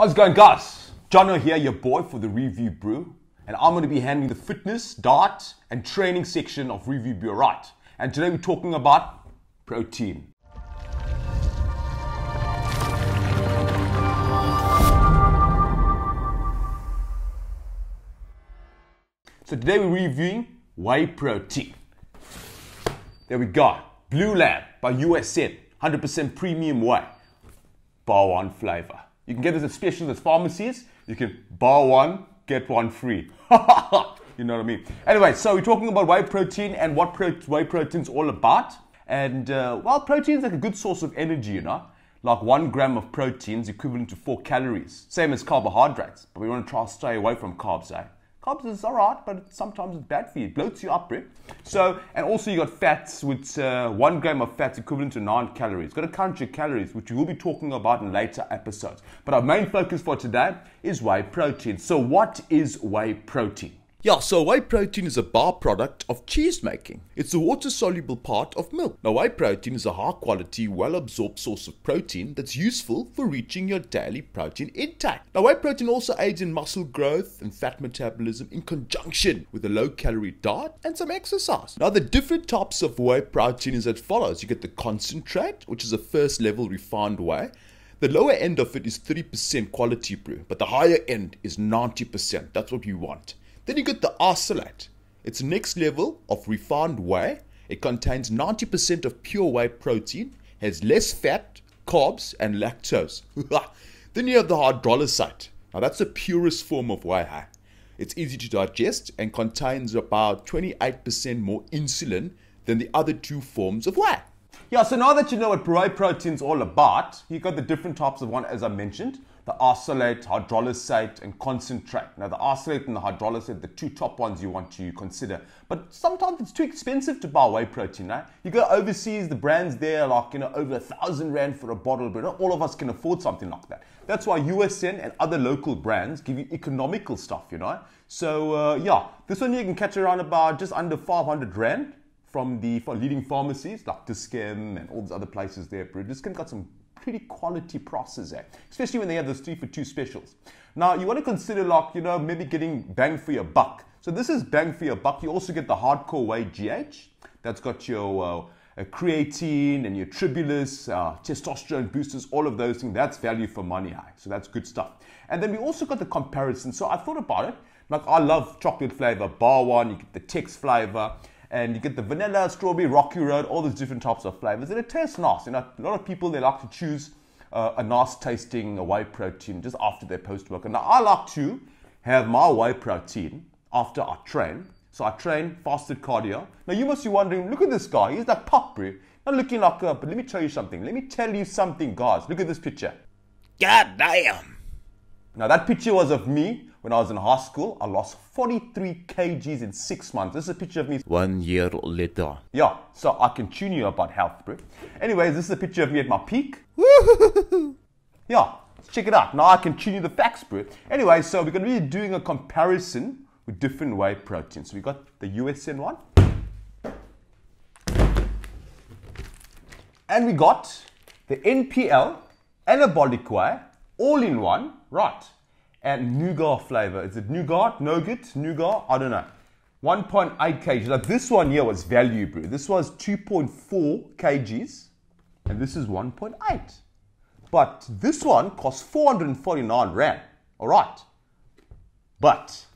How's it going, guys? Jono here, your boy for the Review Bru, and I'm going to be handling the fitness, diet, and training section of Review Bru, right? And today we're talking about protein. So today we're reviewing whey protein. There we go. Blue Lab by USN, 100% premium whey, bar one flavor. You can get this at specialist pharmacies. You can buy one, get one free. you know what I mean? Anyway, so we're talking about whey protein and what pro- whey protein's all about. And uh, well, protein is like a good source of energy, you know. Like one gram of protein is equivalent to four calories, same as carbohydrates. But we want to try to stay away from carbs, eh? Carbs is alright, but sometimes it's bad for you. It bloats you up, bro. So, and also you got fats, which uh, one gram of fats equivalent to nine calories. Got to count your calories, which we will be talking about in later episodes. But our main focus for today is whey protein. So, what is whey protein? Yeah, so whey protein is a byproduct of cheese making. It's a water soluble part of milk. Now, whey protein is a high quality, well absorbed source of protein that's useful for reaching your daily protein intake. Now, whey protein also aids in muscle growth and fat metabolism in conjunction with a low calorie diet and some exercise. Now, the different types of whey protein is as follows you get the concentrate, which is a first level refined whey. The lower end of it is 30% quality brew, but the higher end is 90%. That's what you want. Then you get the isolate. It's next level of refined whey. It contains 90% of pure whey protein, has less fat, carbs, and lactose. then you have the hydrolysate. Now that's the purest form of whey. Huh? It's easy to digest and contains about 28% more insulin than the other two forms of whey. Yeah, so now that you know what whey protein's all about, you've got the different types of one as I mentioned the isolate, hydrolysate, and concentrate. Now, the isolate and the hydrolysate, the two top ones you want to consider. But sometimes it's too expensive to buy whey protein, right? You go overseas, the brands there like, you know, over a thousand rand for a bottle, but not all of us can afford something like that. That's why USN and other local brands give you economical stuff, you know? So, uh, yeah, this one you can catch around about just under 500 rand from the leading pharmacies like Dis-Chem and all these other places there. But Dis-Chem got some pretty quality process there, especially when they have those three for two specials. Now, you want to consider like, you know, maybe getting bang for your buck. So this is bang for your buck. You also get the hardcore whey GH. That's got your uh, creatine and your tribulus, uh, testosterone boosters, all of those things. That's value for money high. So that's good stuff. And then we also got the comparison. So I thought about it. Like I love chocolate flavor, bar one, you get the Tex flavor and you get the vanilla, strawberry, rocky road, all those different types of flavors, and it tastes nice. You know, a lot of people they like to choose uh, a nice tasting whey protein just after their post workout. Now I like to have my whey protein after I train. So I train fasted cardio. Now you must be wondering, look at this guy. He's like pop, bro. Not looking like a, but let me tell you something. Let me tell you something, guys. Look at this picture. God damn. Now that picture was of me when I was in high school. I lost 43 kgs in six months. This is a picture of me one year later. Yeah, so I can tune you about health, bro. Anyways, this is a picture of me at my peak. yeah, let's check it out. Now I can tune you the facts, bro. Anyway, so we're going to be doing a comparison with different whey proteins. So we got the USN one. And we got the NPL anabolic whey all in one, right? And nougat flavor. Is it nougat, nougat, nougat? I don't know. 1.8 kg. Like this one here was value, bro. This was 2.4 kgs, and this is 1.8. But this one costs 449 rand. All right. But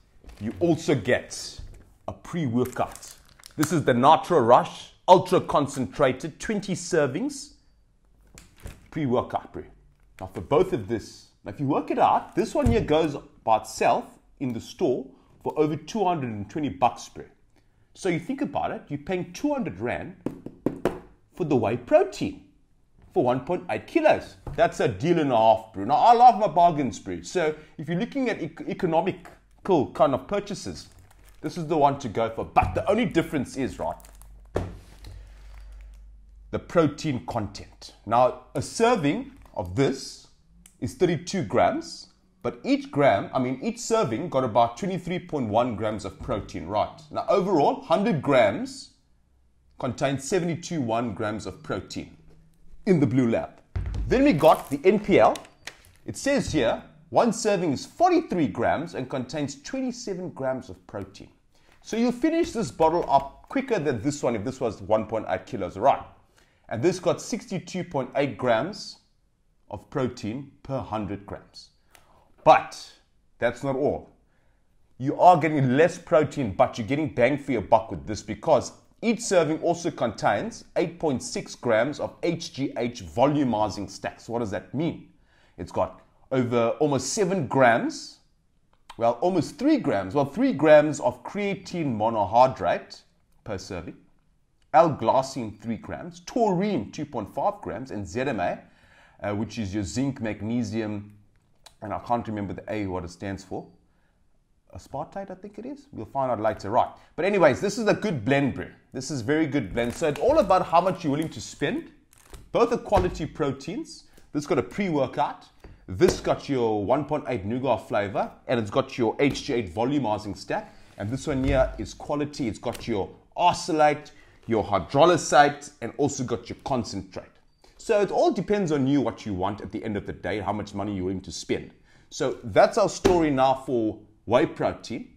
you also get a pre-workout. This is the Nitro Rush Ultra Concentrated, 20 servings pre-workout, bro. Now for both of this, now if you work it out, this one here goes by itself in the store for over 220 bucks per. So you think about it, you're paying 200 rand for the whey protein for 1.8 kilos. That's a deal and a half, bro. Now I love my bargains, bro. So if you're looking at e- economical kind of purchases, this is the one to go for. But the only difference is, right, the protein content. Now a serving of this is 32 grams, but each gram, I mean, each serving got about 23.1 grams of protein, right? Now, overall, 100 grams contains 72.1 grams of protein in the blue lab. Then we got the NPL. It says here One serving is 43 grams and contains 27 grams of protein. So you'll finish this bottle up quicker than this one if this was 1.8 kilos, right? And this got 62.8 grams of protein per 100 grams. But that's not all. You are getting less protein, but you're getting bang for your buck with this because each serving also contains 8.6 grams of HGH volumizing stacks. What does that mean? It's got over almost 7 grams, well, almost 3 grams, well, 3 grams of creatine monohydrate per serving, L-glycine 3 grams, taurine 2.5 grams, and ZMA, uh, which is your zinc, magnesium, and I can't remember the A, what it stands for. Aspartate, I think it is. We'll find out later, right? But anyways, this is a good blend brew. This is very good blend. So it's all about how much you're willing to spend. Both are quality proteins. This got a pre-workout. This got your 1.8 nougat flavor, and it's got your HGH volumizing stack. And this one here is quality. It's got your isolate, your hydrolysate, and also got your concentrate. So it all depends on you what you want at the end of the day, how much money you're willing to spend. So that's our story now for whey protein.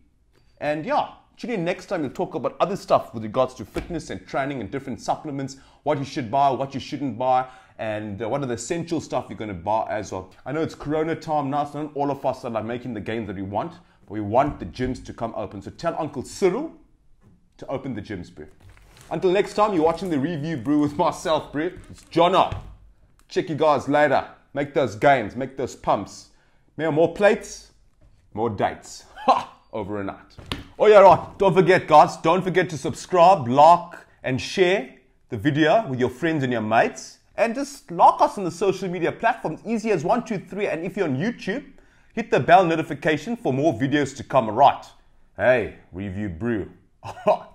And yeah, tune in next time we'll talk about other stuff with regards to fitness and training and different supplements, what you should buy, what you shouldn't buy, and uh, what are the essential stuff you're going to buy as well. I know it's Corona time now, so not all of us are like making the gains that we want, but we want the gyms to come open. So tell Uncle Cyril to open the gyms, bro. Until next time, you're watching the review bru with myself, bro. It's Jono. Check you guys later. Make those gains, make those pumps. More plates, more dates. Ha! Over and out. Oh yeah, right. Don't forget, guys. Don't forget to subscribe, like, and share the video with your friends and your mates. And just like us on the social media platforms, easy as one, two, three. And if you're on YouTube, hit the bell notification for more videos to come. Right. Hey, review bru.